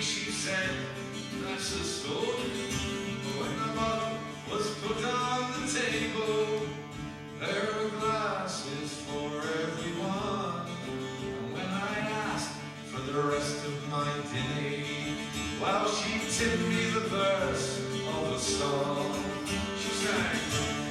she said, that's the story. But when the bottle was put on the table, there were glasses for everyone. And when I asked for the rest of my dinner, well, she tipped me the verse of a song. She sang.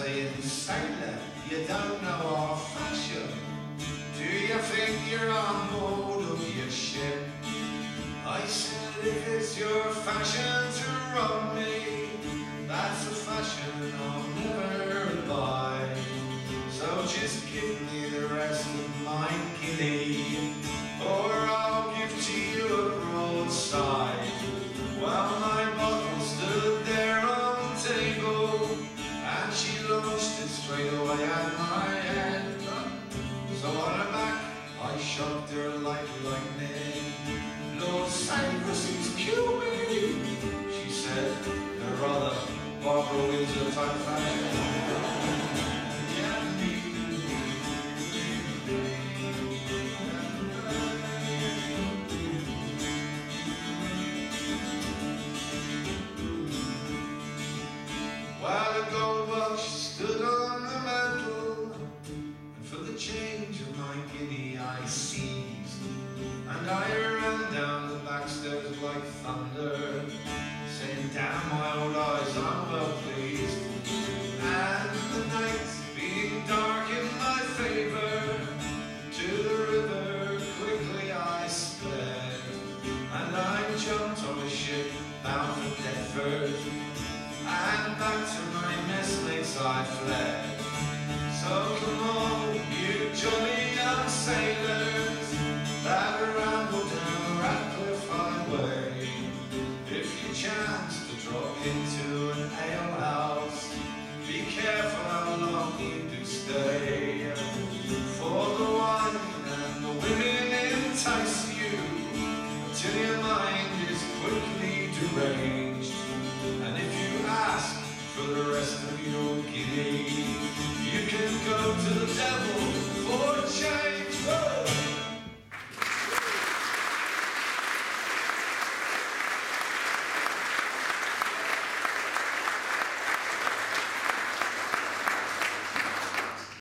Saying, Sailor, you don't know our fashion. Do you think you're on board of your ship? I said, if it's your fashion to rob me, that's a fashion I'll never buy. So just give me the rest of my guinea, or I'll give to you a broadside. While my bottle stood there on the table, and she launched it straight away at my head. So on her back, I shocked her like lightning. Lord he's killed me, she said, a rather Barbara Windsor type fashion. While watch on the mantle, and for the change of my guinea I seized, and I ran down the back stairs like thunder, saying, "Damn my old eyes, I'm well pleased." And the night being dark in my favor, to the river quickly I sped, and I jumped on a ship bound for Deptford back to my mistakes I fled. So come on, you jolly young sailors, that ramble down Ratcliffe Highway. If you chance to drop into an alehouse, be careful how long you do stay. For the wine and the women entice you till your mind